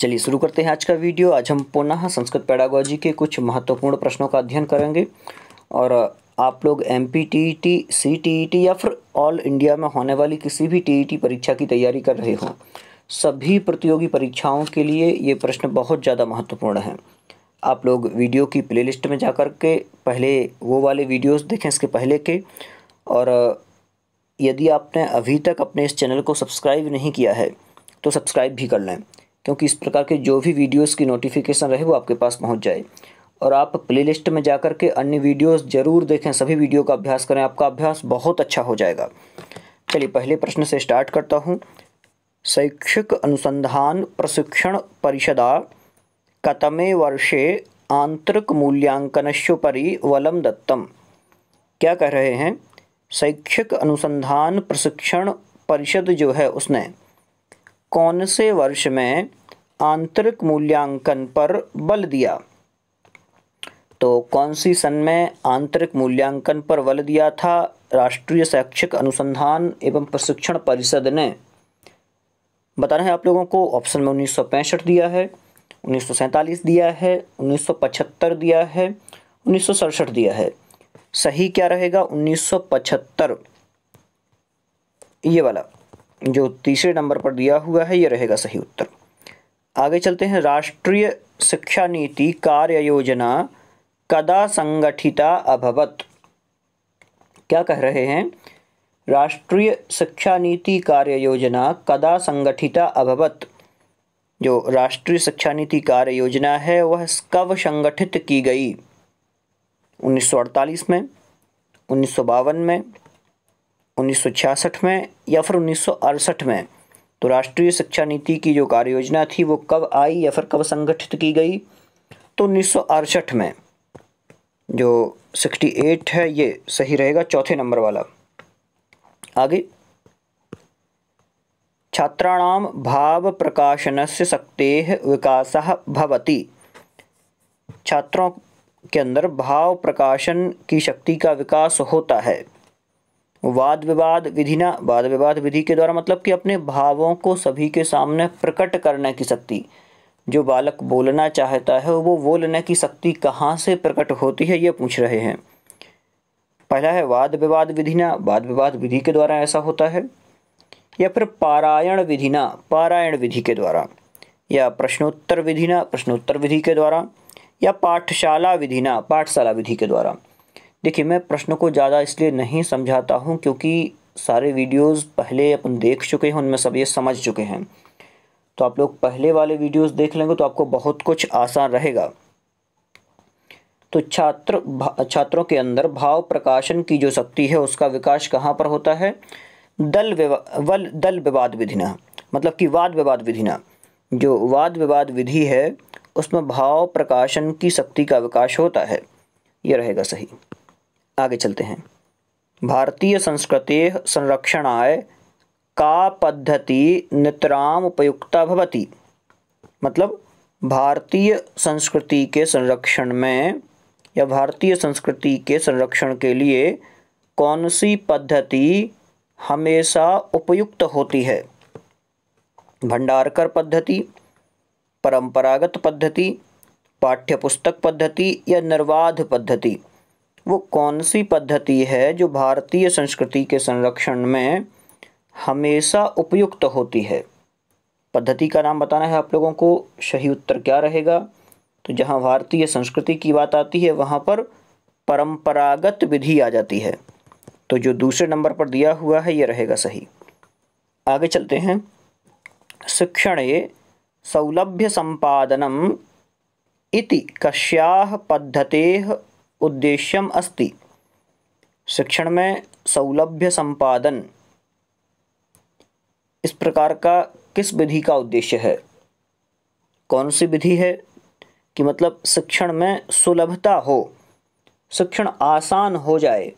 चलिए शुरू करते हैं आज का वीडियो। आज हम पुनः संस्कृत पैडागोजी के कुछ महत्वपूर्ण प्रश्नों का अध्ययन करेंगे। और आप लोग M P T T C T E T या फिर ऑल इंडिया में होने वाली किसी भी टी ई टी परीक्षा की तैयारी कर रहे हो, सभी प्रतियोगी परीक्षाओं के लिए ये प्रश्न बहुत ज़्यादा महत्वपूर्ण हैं। आप लोग वीडियो की प्लेलिस्ट में जा कर के पहले वो वाले वीडियोस देखें, इसके पहले के। और यदि आपने अभी तक अपने इस चैनल को सब्सक्राइब नहीं किया है तो सब्सक्राइब भी कर लें। क्योंकि इस प्रकार के जो भी वीडियोस की नोटिफिकेशन रहे, वो आपके पास पहुँच जाए। और आप प्लेलिस्ट में जा कर के अन्य वीडियोस ज़रूर देखें, सभी वीडियो का अभ्यास करें, आपका अभ्यास बहुत अच्छा हो जाएगा। चलिए, पहले प्रश्न से स्टार्ट करता हूँ। शैक्षिक अनुसंधान प्रशिक्षण परिषदा, कतमे वर्षे आंतरिक मूल्यांकनोपरि वलम दत्तम। क्या कह रहे हैं? शैक्षिक अनुसंधान प्रशिक्षण परिषद जो है, उसने कौन से वर्ष में आंतरिक मूल्यांकन पर बल दिया? तो कौन सी सन में आंतरिक मूल्यांकन पर बल दिया था? राष्ट्रीय शैक्षिक अनुसंधान एवं प्रशिक्षण परिषद ने। बताना है आप लोगों को, ऑप्शन में उन्नीस सौ पैंसठ दिया है, उन्नीस सौ सैंतालीस दिया है, उन्नीस सौ पचहत्तर दिया है, उन्नीस सौ सड़सठ दिया है। सही क्या रहेगा? 1975 ये वाला। जो तीसरे नंबर पर दिया हुआ है, ये रहेगा सही उत्तर। आगे चलते हैं, राष्ट्रीय शिक्षा नीति कार्य योजना कदा संगठिता अभवत। क्या कह रहे हैं? राष्ट्रीय शिक्षा नीति कार्य योजना कदा संगठिता अभवत। जो राष्ट्रीय शिक्षा नीति कार्य योजना है, वह कब संगठित की गई? 1948 में, उन्नीस सौ बावन में उन्नीस सौ छियासठ में या फिर उन्नीस सौ अड़सठ में तो राष्ट्रीय शिक्षा नीति की जो कार्य योजना थी, वो कब आई या फिर कब संगठित की गई? तो उन्नीस सौ अड़सठ में, जो 68 है, ये सही रहेगा, चौथे नंबर वाला। आगे। छात्राणाम भाव प्रकाशन से शक्ते विकास भवती। छात्रों के अंदर भाव प्रकाशन की शक्ति का विकास होता है। वाद विवाद विधि ना वाद विवाद विधि के द्वारा मतलब कि अपने भावों को सभी के सामने प्रकट करने की शक्ति। जो बालक बोलना चाहता है, वो बोलने की शक्ति कहाँ से प्रकट होती है, ये पूछ रहे हैं। पहला है वाद विवाद विधि ना वाद विवाद विधि के द्वारा ऐसा होता है। या फिर पारायण विधि ना, पारायण विधि के द्वारा। या प्रश्नोत्तर विधि ना, प्रश्नोत्तर विधि के द्वारा। या पाठशाला विधि ना, पाठशाला विधि के द्वारा। देखिए, मैं प्रश्न को ज़्यादा इसलिए नहीं समझाता हूँ क्योंकि सारे वीडियोस पहले अपन देख चुके हैं, उनमें सब ये समझ चुके हैं। तो आप लोग पहले वाले वीडियोस देख लेंगे तो आपको बहुत कुछ आसान रहेगा। तो छात्र, छात्रों के अंदर भाव प्रकाशन की जो शक्ति है, उसका विकास कहाँ पर होता है? दल वल, दल विवाद विधिना मतलब कि वाद विवाद विधिना। जो वाद विवाद विधि है, उसमें भाव प्रकाशन की शक्ति का विकास होता है। यह रहेगा सही। आगे चलते हैं। भारतीय संस्कृति संरक्षणाय का पद्धति नितराम उपयुक्ता भवती। मतलब भारतीय संस्कृति के संरक्षण में या भारतीय संस्कृति के संरक्षण के लिए कौन सी पद्धति हमेशा उपयुक्त होती है? भंडारकर पद्धति, परंपरागत पद्धति, पाठ्यपुस्तक पद्धति या निर्वाध पद्धति। वो कौन सी पद्धति है जो भारतीय संस्कृति के संरक्षण में हमेशा उपयुक्त होती है? पद्धति का नाम बताना है आप लोगों को, सही उत्तर क्या रहेगा? तो जहाँ भारतीय संस्कृति की बात आती है, वहाँ पर परंपरागत विधि आ जाती है। तो जो दूसरे नंबर पर दिया हुआ है, ये रहेगा सही। आगे चलते हैं। शिक्षण सौलभ्य संपादनम इति कश्याह पद्धते उद्देश्यम अस्ति। शिक्षण में सौलभ्य संपादन। इस प्रकार का किस विधि का उद्देश्य है? कौन सी विधि है कि मतलब शिक्षण में सुलभता हो, शिक्षण आसान हो जाए,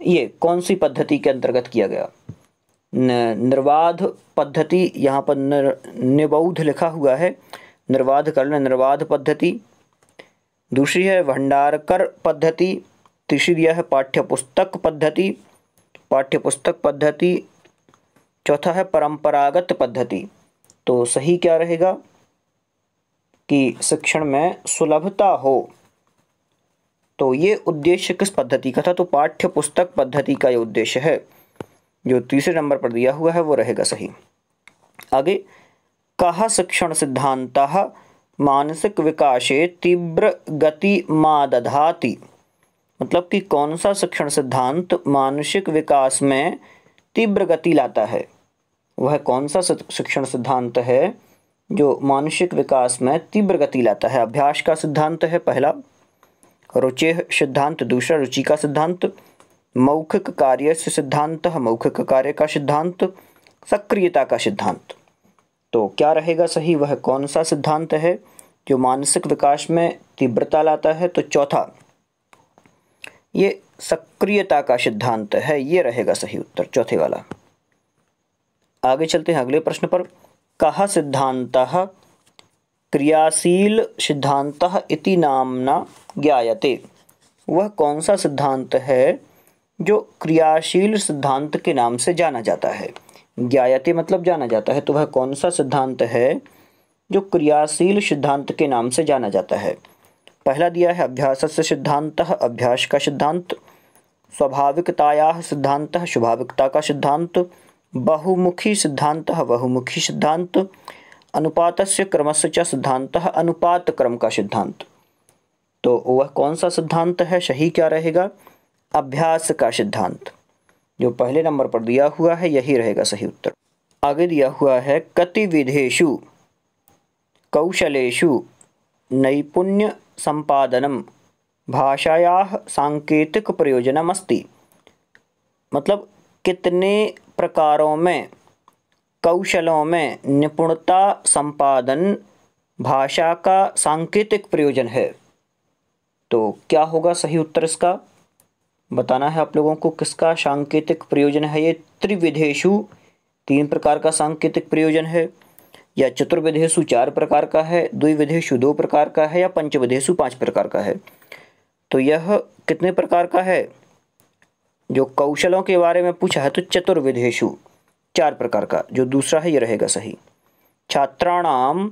ये कौन सी पद्धति के अंतर्गत किया गया? निर्वाध पद्धति, यहाँ पर निबौध लिखा हुआ है। निर्वाध कर्ण, निर्वाध पद्धति दूसरी है भंडारकर पद्धति, तीसरी है पाठ्यपुस्तक पद्धति पाठ्यपुस्तक पद्धति, चौथा है परंपरागत पद्धति। तो सही क्या रहेगा? कि शिक्षण में सुलभता हो। तो ये उद्देश्य किस पद्धति का था? तो पाठ्य पुस्तक पद्धति का ये उद्देश्य है। जो तीसरे नंबर पर दिया हुआ है वो रहेगा सही। आगे, कहा शिक्षण सिद्धांत मानसिक विकासे तीव्र गति मा दधाति। मतलब कि कौन सा शिक्षण सिद्धांत मानसिक विकास में तीव्र गति लाता है? वह कौन सा शिक्षण सिद्धांत है जो मानसिक विकास में तीव्र गति लाता है? अभ्यास का सिद्धांत है पहला, रुचि सिद्धांत दूसरा, रुचि का सिद्धांत, मौखिक कार्य से सिद्धांत, मौखिक कार्य का सिद्धांत, सक्रियता का सिद्धांत। तो क्या रहेगा सही? वह कौन सा सिद्धांत है जो मानसिक विकास में तीव्रता लाता है? तो चौथा, ये सक्रियता का सिद्धांत है, ये रहेगा सही उत्तर, चौथे वाला। आगे चलते हैं अगले प्रश्न पर। कह सिद्धांत, क्रियाशील सिद्धांत इति नामना ज्ञायते। वह कौन सा सिद्धांत है जो क्रियाशील सिद्धांत के नाम से जाना जाता है? ज्ञायते मतलब जाना जाता है तो वह कौन सा सिद्धांत है जो क्रियाशील सिद्धांत के नाम से जाना जाता है? पहला दिया है अभ्यास से सिद्धांत, अभ्यास का सिद्धांत, स्वाभाविकताया सिद्धांत स्वाभाविकता का सिद्धांत, बहुमुखी सिद्धांत बहुमुखी सिद्धांत अनुपात से क्रम से च सिद्धांत, अनुपात क्रम का सिद्धांत। तो वह कौन सा सिद्धांत है? सही क्या रहेगा? अभ्यास का सिद्धांत। जो पहले नंबर पर दिया हुआ है, यही रहेगा सही उत्तर। आगे दिया हुआ है कतिविधेशु कौशलेशु नैपुण्य संपादनम, भाषाया सांकेतिक प्रयोजनमस्ति। मतलब कितने प्रकारों में, कौशलों में निपुणता संपादन, भाषा का सांकेतिक प्रयोजन है। तो क्या होगा सही उत्तर इसका? बताना है आप लोगों को किसका सांकेतिक प्रयोजन है ये त्रिविधेशु? तीन प्रकार का सांकेतिक प्रयोजन है। या चतुर्विधेशु चार प्रकार का है, द्विविधेशु दो प्रकार का है या पंचविधेशु पाँच प्रकार का है। तो यह कितने प्रकार का है? जो कौशलों के बारे में पूछा है तो चतुर्विधेशु चार प्रकार का, जो दूसरा है ये रहेगा सही। छात्राणाम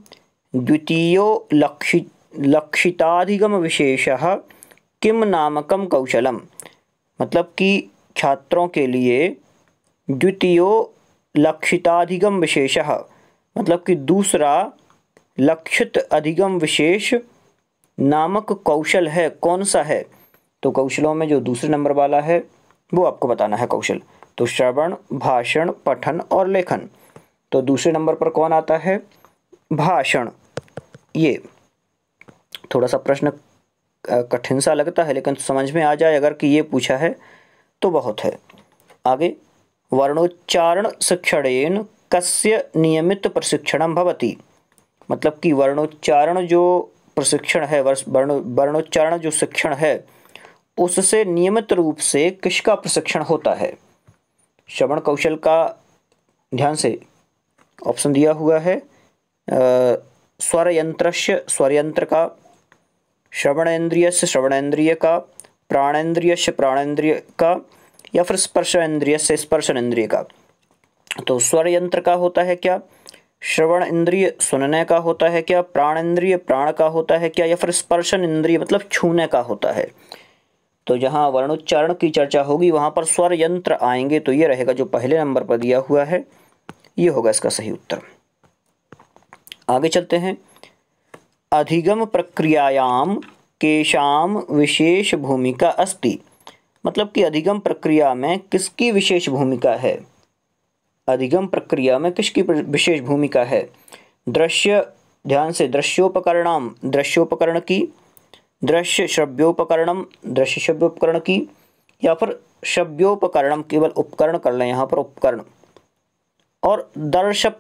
द्वितीयो लक्षि लक्षिताधिगम विशेष किम नामकम कौशलम? मतलब कि छात्रों के लिए द्वितीयो लक्षिताधिगम विशेष मतलब कि दूसरा लक्षित अधिगम विशेष नामक कौशल है, कौन सा है? तो कौशलों में जो दूसरे नंबर वाला है, वो आपको बताना है कौशल। तो श्रवण, भाषण, पठन और लेखन। तो दूसरे नंबर पर कौन आता है? भाषण। ये थोड़ा सा प्रश्न कठिन सा लगता है, लेकिन समझ में आ जाए अगर कि ये पूछा है तो बहुत है। आगे, वर्णोच्चारण शिक्षण कस्य नियमित प्रशिक्षण भवती। मतलब कि वर्णोच्चारण जो प्रशिक्षण है वर्ण, वर्णोच्चारण जो शिक्षण है, उससे नियमित रूप से किसका प्रशिक्षण होता है? श्रवण कौशल का ध्यान से ऑप्शन दिया हुआ है। स्वर यंत्र स्वर यंत्र का श्रवणेन्द्रिय से श्रवणेन्द्रिय का प्राणेन्द्रिय से प्राणेन्द्रिय का या फिर स्पर्श इंद्रिय से इंद्रिय का तो स्वर यंत्र का होता है क्या? श्रवण इंद्रिय सुनने का होता है क्या? प्राण इंद्रिय प्राण का होता है क्या? या फिर स्पर्शन इंद्रिय मतलब छूने का होता है। तो जहाँ वर्णोच्चारण की चर्चा होगी, वहाँ पर स्वर यंत्र आएँगे तो ये रहेगा जो पहले नंबर पर दिया हुआ है। ये होगा इसका सही उत्तर। आगे चलते हैं। अधिगम प्रक्रियायाम केशाम विशेष भूमिका अस्ति। मतलब कि अधिगम प्रक्रिया में किसकी विशेष भूमिका है? अधिगम प्रक्रिया में किसकी विशेष भूमिका है? दृश्य, ध्यान से दृश्योपकरणाम, दृश्योपकरण की। दृश्य श्रव्योपकरणम, दृश्य श्रव्योपकरण की। या फिर श्रव्योपकरणम, केवल उपकरण कर लें यहाँ पर उपकरण। और दर्शप,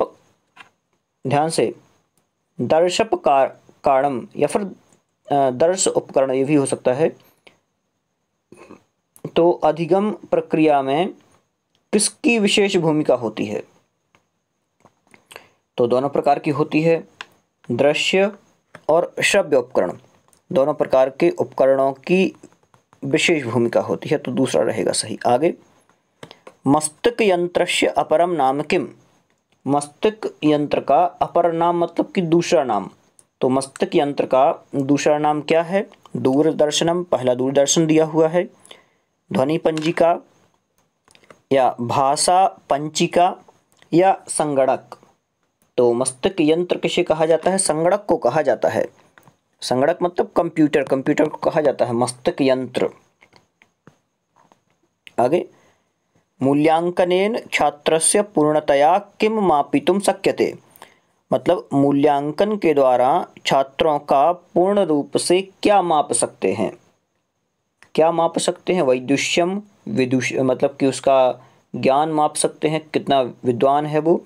ध्यान से दर्शप कारणम या फिर दर्श उपकरण ये भी हो सकता है। तो अधिगम प्रक्रिया में किसकी विशेष भूमिका होती है? तो दोनों प्रकार की होती है, दृश्य और श्रव्य उपकरण। दोनों प्रकार के उपकरणों की विशेष भूमिका होती है तो दूसरा रहेगा सही। आगे मस्तिष्क यंत्र से अपरम नाम किम? मस्तिष्क यंत्र का अपर नाम मतलब कि दूसरा नाम। तो मस्तक यंत्र का दूसरा नाम क्या है? दूरदर्शनम, पहला दूरदर्शन दिया हुआ है। ध्वनि पंजिका या भाषा पंचिका या संगणक। तो मस्तक यंत्र किसे कहा जाता है? संगणक को कहा जाता है। संगणक मतलब कंप्यूटर कंप्यूटर को कहा जाता है। मस्तक यंत्र। आगे मूल्यांकन छात्र से पूर्णतया किम मापितुम शक्यते। मतलब मूल्यांकन के द्वारा छात्रों का पूर्ण रूप से क्या माप सकते हैं? क्या माप सकते हैं? वैदुष्यम, विदुष मतलब कि उसका ज्ञान माप सकते हैं। कितना विद्वान है वो?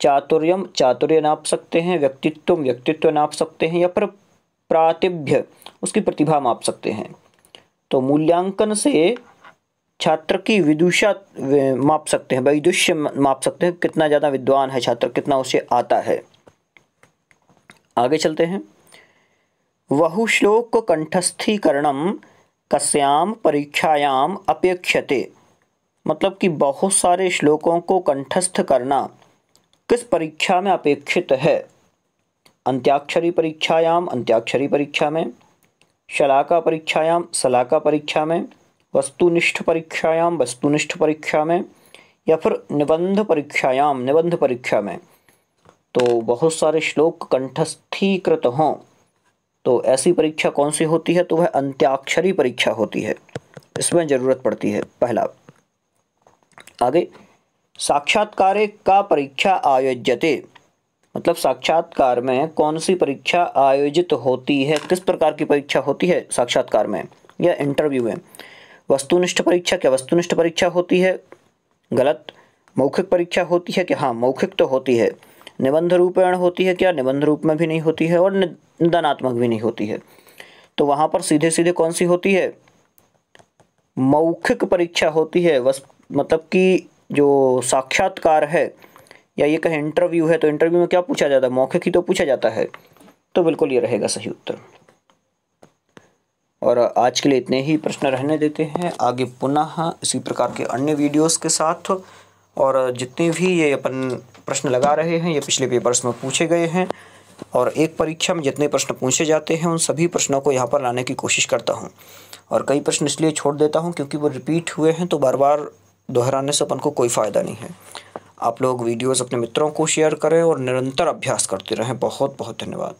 चातुर्यम, चातुर्य नाप सकते हैं। व्यक्तित्व व्यक्तित्व नाप सकते हैं। या फिर प्रातिभ्य, उसकी प्रतिभा माप सकते हैं। तो मूल्यांकन से छात्र की विदुषा माप सकते हैं, वैदुष्य माप सकते हैं, कितना ज़्यादा विद्वान है छात्र, कितना उसे आता है। आगे चलते हैं। वहुश्लोक कंठस्थीकरणम कस्याम परीक्षायाम अपेक्षते मतलब कि बहुत सारे श्लोकों को कंठस्थ करना किस परीक्षा में अपेक्षित है? अंत्याक्षरी परीक्षायाम अंत्याक्षरी परीक्षा में, शलाका परीक्षायाम शलाका परीक्षा में वस्तुनिष्ठ परीक्षायाम वस्तुनिष्ठ परीक्षा में या फिर निबंध परीक्षायाम निबंध परीक्षा में तो बहुत सारे श्लोक कंठस्थीकृत हों। तो ऐसी परीक्षा कौन सी होती है? तो वह अंत्याक्षरी परीक्षा होती है। इसमें ज़रूरत पड़ती है। पहला, आगे, साक्षात्कार का परीक्षा आयोज्यते। मतलब साक्षात्कार में कौन सी परीक्षा आयोजित होती है? किस प्रकार की परीक्षा होती है साक्षात्कार में या इंटरव्यू में? वस्तुनिष्ठ परीक्षा, क्या वस्तुनिष्ठ परीक्षा होती है? गलत। मौखिक परीक्षा होती है कि हाँ मौखिक तो होती है। निबंध रूपेण होती है क्या? निबंध रूप में भी नहीं होती है और निदानात्मक भी नहीं होती है। तो वहाँ पर सीधे सीधे कौन सी होती है? मौखिक परीक्षा होती है। बस मतलब कि जो साक्षात्कार है, या ये कहें इंटरव्यू है तो इंटरव्यू में क्या पूछा जाता है? मौखिक ही तो पूछा जाता है। तो बिल्कुल ये रहेगा सही उत्तर। और आज के लिए इतने ही प्रश्न रहने देते हैं। आगे पुनः इसी प्रकार के अन्य वीडियोस के साथ। और जितने भी ये अपन प्रश्न लगा रहे हैं, ये पिछले पेपर्स में पूछे गए हैं। और एक परीक्षा में जितने प्रश्न पूछे जाते हैं, उन सभी प्रश्नों को यहाँ पर लाने की कोशिश करता हूँ। और कई प्रश्न इसलिए छोड़ देता हूँ, क्योंकि वो रिपीट हुए हैं तो बार बार दोहराने से अपन को कोई फ़ायदा नहीं है। आप लोग वीडियोस अपने मित्रों को शेयर करें और निरंतर अभ्यास करते रहें। बहुत बहुत धन्यवाद।